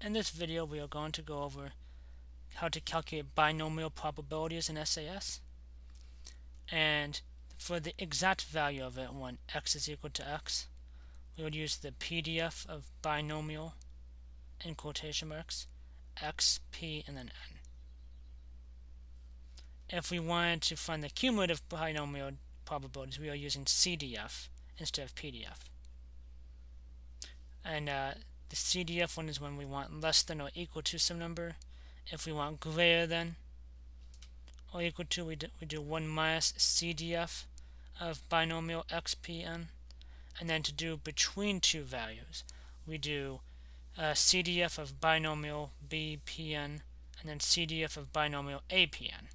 In this video we are going to go over how to calculate binomial probabilities in SAS and for the exact value of it when x is equal to x we would use the PDF of binomial in quotation marks x, p, and then n. If we wanted to find the cumulative binomial probabilities we are using CDF instead of PDF. And uh, the CDF one is when we want less than or equal to some number. If we want greater than or equal to, we do, we do 1 minus CDF of binomial xpn. And then to do between two values, we do uh, CDF of binomial bpn and then CDF of binomial apn.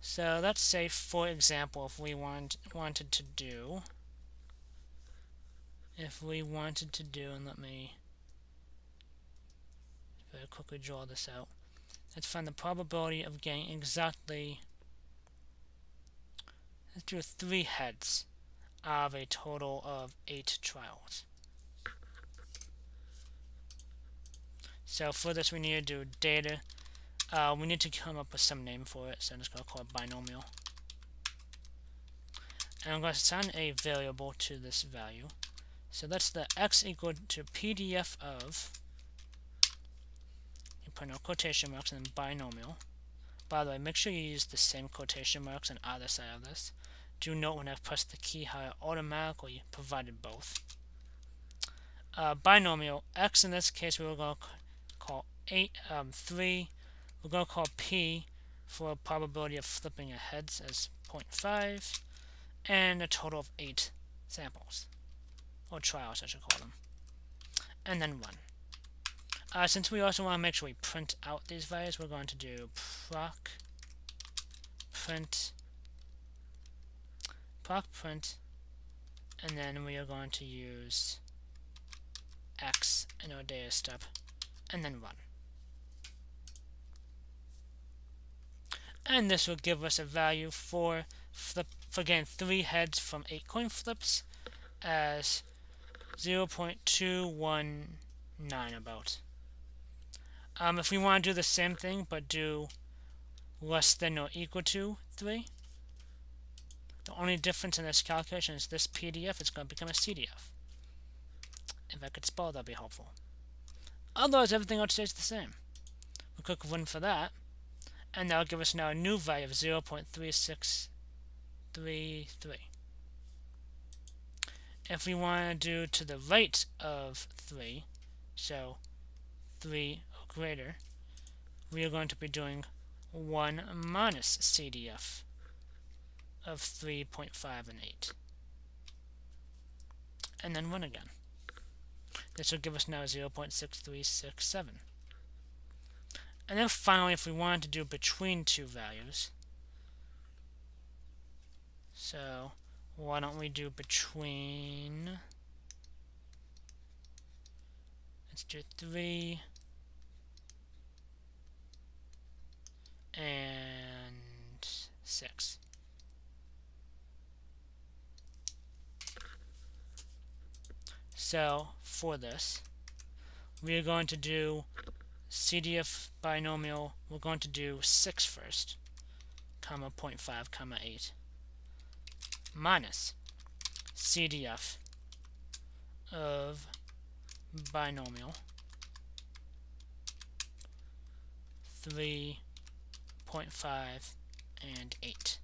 So let's say, for example, if we want, wanted to do if we wanted to do, and let me very quickly draw this out, let's find the probability of getting exactly, let's do three heads of a total of eight trials. So for this we need to do data, uh, we need to come up with some name for it, so I'm just going to call it binomial. And I'm going to assign a variable to this value. So that's the x equal to PDF of, you put no quotation marks and then binomial. By the way, make sure you use the same quotation marks on either side of this. Do note when I press the key how it automatically provided both. Uh, binomial, x in this case we are going to call eight, um, 3. We're going to call p for probability of flipping a heads as 0.5 and a total of 8 samples or trials I should call them, and then run. Uh, since we also want to make sure we print out these values, we're going to do proc print proc print, and then we are going to use x in our data step, and then run. And this will give us a value for flip for getting three heads from eight coin flips as 0.219 about. Um, if we want to do the same thing but do less than or equal to 3, the only difference in this calculation is this PDF is going to become a CDF. If I could spell, that'd be helpful. Otherwise, everything else stays the same. We click run for that, and that'll give us now a new value of 0.3633 if we want to do to the right of 3, so 3 or greater, we are going to be doing 1 minus CDF of 3.5 and 8. And then 1 again. This will give us now 0.6367. And then finally, if we wanted to do between two values, so why don't we do between? Let's do three. And six. So for this we are going to do CDF binomial. We're going to do 6 first comma 0.5 comma 8 minus CDF of binomial 3.5 and 8.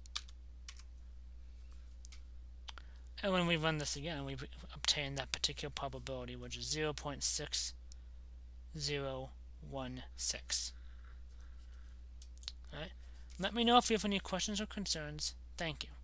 And when we run this again, we obtain that particular probability, which is 0.6016. Alright? Let me know if you have any questions or concerns. Thank you.